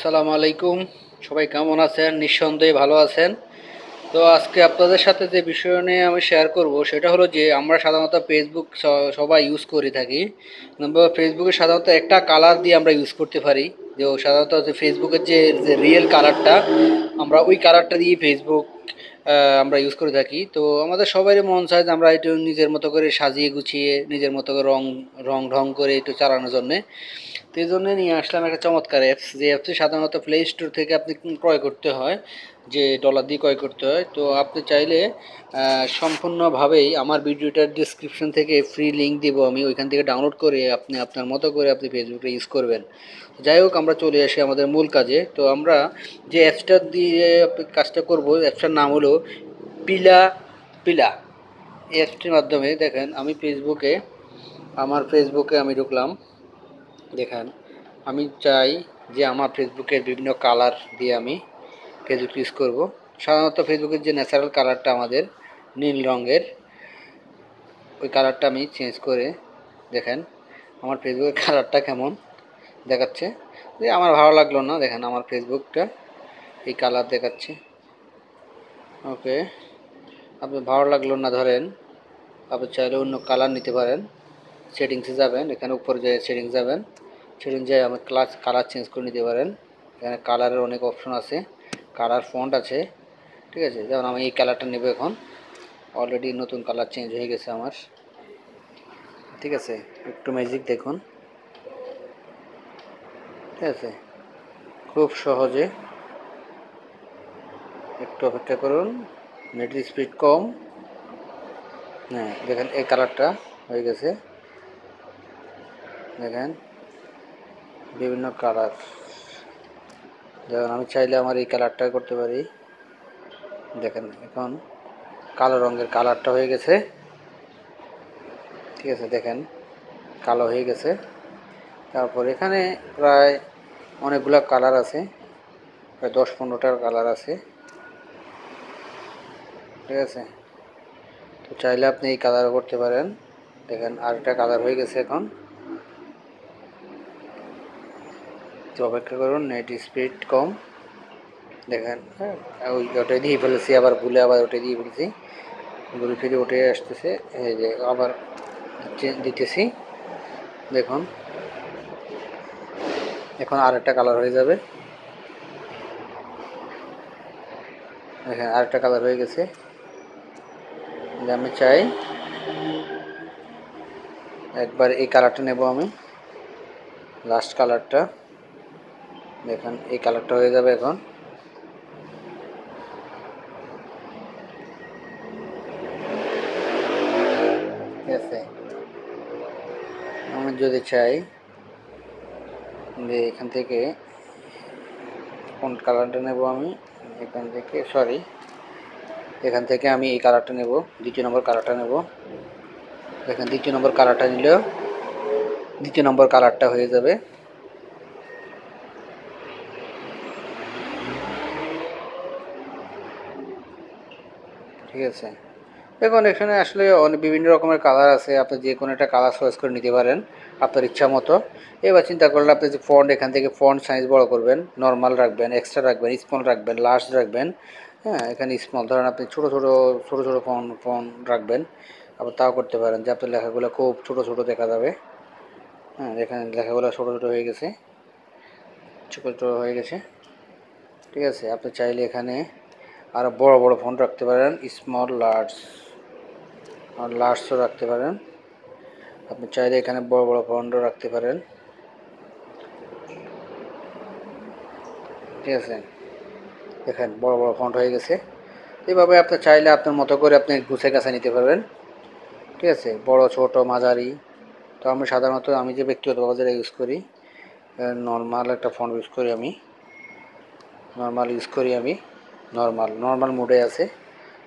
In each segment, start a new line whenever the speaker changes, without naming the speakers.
আসসালামু আলাইকুম। সবাই কেমন আছেন? নিঃসন্দেহে ভালো আছেন। তো আজকে আপনাদের সাথে যে বিষয় নিয়ে আমি শেয়ার করব, সেটা হলো যে আমরা সাধারণত ফেসবুক সবাই ইউজ করে থাকি। ফেসবুকে সাধারণত একটা কালার দিয়ে আমরা ইউজ করতে পারি। যে সাধারণত ফেসবুকের যে যে রিয়েল কালারটা আমরা ওই কালারটা দিয়ে ফেসবুক আমরা ইউজ করে থাকি। তো আমাদের সবারই মন চায় যে আমরা একটু নিজের মতো করে সাজিয়ে গুছিয়ে নিজের মতো করে রং রং ঢং করে একটু চালানোর জন্যে। তো এই জন্যে নিয়ে আসলাম একটা চমৎকার অ্যাপস যে অ্যাপসটি সাধারণত প্লে স্টোর থেকে আপনি ক্রয় করতে হয়। যে ডলার দিয়ে ক্রয় করতে হয়, তো আপনি চাইলে সম্পূর্ণভাবেই আমার ভিডিওটার ডিসক্রিপশন থেকে ফ্রি লিঙ্ক দিব আমি, ওইখান থেকে ডাউনলোড করে আপনি, আপনার মতো করে আপনি ফেসবুকটা ইউজ করবেন। যাই হোক, আমরা চলে আসি আমাদের মূল কাজে। তো আমরা যে অ্যাপসটা দিয়ে কাজটা করব অ্যাপসটার নাম হলো পিলা পিলা এই অ্যাপসটির মাধ্যমে দেখেন, আমি ফেসবুকে আমার ফেসবুকে আমি ঢুকলাম। দেখেন, আমি চাই যে আমার ফেসবুকের বিভিন্ন কালার দিয়ে আমি ফেসবুক ইউজ করব। সাধারণত ফেসবুকের যে ন্যাচারাল কালারটা আমাদের নীল রঙের, ওই কালারটা আমি চেঞ্জ করে দেখেন, আমার ফেসবুকের কালারটা কেমন দেখাচ্ছে। যে আমার ভালো লাগল না, দেখেন আমার ফেসবুকটা এই কালার দেখাচ্ছে। ওকে আপনি ভালো লাগল না ধরেন, আপনি চাইলে অন্য কালার নিতে পারেন। সেটিংসে যাবেন, এখানে উপরে যে সেটিংস যাবেন সেটিংস যায় আমার ক্লাস কালার চেঞ্জ করে নিতে পারেন। এখানে কালারের অনেক অপশন আছে। কালার ফন্ট আছে, ঠিক আছে? যেমন আমি এই কালারটা নেব এখন। অলরেডি নতুন কালার চেঞ্জ হয়ে গেছে আমার। ঠিক আছে? একটু ম্যাজিক দেখুন। ঠিক আছে? খুব সহজে একটু অপেক্ষা করুন। নেট স্পিড কম। হ্যাঁ দেখেন এই কালারটা হয়ে গেছে। দেখেন, বিভিন্ন কালার। যেমন আমি চাইলে আমার এই কালারটা করতে পারি। দেখেন, এখন কালো রঙের কালারটা হয়ে গেছে। ঠিক আছে, দেখেন, কালো হয়ে গেছে। তারপর এখানে প্রায় অনেকগুলো কালার আছে, প্রায় দশ পনেরোটার কালার আছে। ঠিক আছে? তো চাইলে আপনি এই কালারও করতে পারেন। দেখেন, আরেকটা কালার হয়ে গেছে এখন। তো অপেক্ষা করুন নেট স্পিড কম। দেখেন হ্যাঁ ওই ওটাই দিয়ে ফেলেছি, আবার ভুলে আবার ওটাই দিয়ে ফেলেছি। ঘুরে ফিরে ওঠে আসতেছে, এই যে আবার দিতেছি। দেখুন, এখন আর একটা কালার হয়ে যাবে। দেখেন আর একটা কালার হয়ে গেছে। আমি চাই একবার এই কালারটা নেব আমি লাস্ট কালারটা দেখেন এই কালারটা হয়ে যাবে এখন। আমি যদি চাই, যে এখান থেকে কোন কালারটা নেব আমি, এখান থেকে সরি এখান থেকে আমি এই কালারটা নেব, দ্বিতীয় নম্বর কালারটা নেব। দেখেন, দ্বিতীয় নম্বর কালারটা নিলেও দ্বিতীয় নম্বর কালারটা হয়ে যাবে। ঠিক আছে দেখুন, এখানে আসলে বিভিন্ন রকমের কালার আছে। আপনি যে কোনো একটা কালার চয়েস করে নিতে পারেন আপনার ইচ্ছা মতো। এবার চিন্তা করলে আপনি যে ফন্ট এখান থেকে ফন্ট সাইজ বড় করবেন নর্মাল রাখবেন এক্সট্রা রাখবেন স্মল রাখবেন লার্জ রাখবেন। হ্যাঁ এখানে স্মল ধরেন আপনি ছোটো ছোটো ছোটো ছোটো ফোন ফোন রাখবেন। আবার তাও করতে পারেন যে, আপনার লেখাগুলো খুব ছোটো ছোটো দেখা যাবে। হ্যাঁ এখানে লেখাগুলো ছোটো ছোটো হয়ে গেছে। ছোটো ছোটো হয়ে গেছে। ঠিক আছে, আপনি চাইলে এখানে আরও বড় বড় ফোন রাখতে পারেন স্মল লার্জ আর লার্জও রাখতে পারেন। আপনি চাইলে এখানে বড় বড় ফন্টও রাখতে পারেন। ঠিক আছে? দেখেন, বড় বড় ফন্ট হয়ে গেছে। এইভাবে আপনি চাইলে আপনার মতো করে আপনি গুছে গাছে নিতে পারবেন। ঠিক আছে? বড়, ছোট, মাঝারি। তো আমি সাধারণত আমি যে ব্যক্তিগতভাবে যেটা ইউজ করি নর্মাল একটা ফন্ট ইউজ করি আমি। নর্মাল ইউজ করি আমি। নর্মাল নর্মাল মুডে আছে।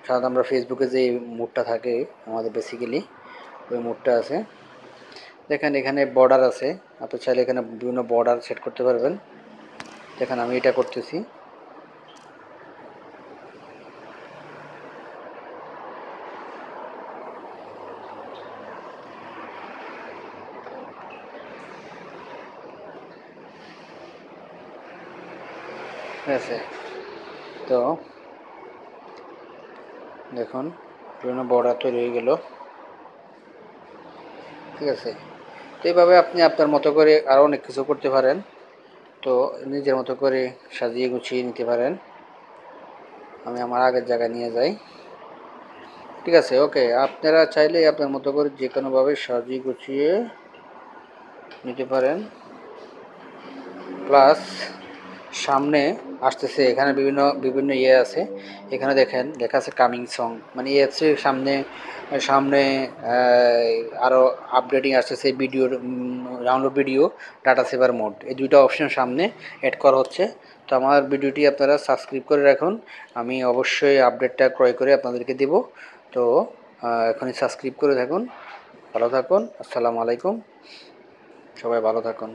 সাধারণত আমরা ফেসবুকে যে মুডটা থাকে, আমাদের বেসিক্যালি ওই মুডটা আছে। দেখেন এখানে বর্ডার আছে। আপনি চাইলে এখানে বিভিন্ন বর্ডার সেট করতে পারবেন। দেখেন আমি এটা করতেছি। ঠিক আছে। তো, দেখুন বিভিন্ন বর্ডার তৈরি হয়ে গেল। ঠিক আছে? তো এইভাবে আপনি আপনার মতো করে আরও অনেক কিছু করতে পারেন। তো নিজের মতো করে সাজিয়ে গুছিয়ে নিতে পারেন। আমি আমার আগের জায়গায় নিয়ে যাই। ঠিক আছে, ওকে। আপনারা চাইলে আপনার মতো করে যে কোনোভাবে সাজিয়ে গুছিয়ে নিতে পারেন। প্লাস সামনে আসতেছে, এখানে বিভিন্ন বিভিন্ন ইয়ে আছে। এখানে দেখেন, লেখা আছে কামিং সং মানে ইয়ে হচ্ছে সামনে সামনে আরও আপডেটিং আসতেছে ভিডিওর download video data saver mode এই দুইটা অপশন সামনে অ্যাড করা হচ্ছে। তো আমার ভিডিওটি আপনারা সাবস্ক্রাইব করে রাখুন। আমি অবশ্যই আপডেটটা ক্রয় করে আপনাদেরকে দেব। তো এখনই সাবস্ক্রাইব করে থাকুন। ভালো থাকুন। আসসালামু আলাইকুম। সবাই ভালো থাকুন।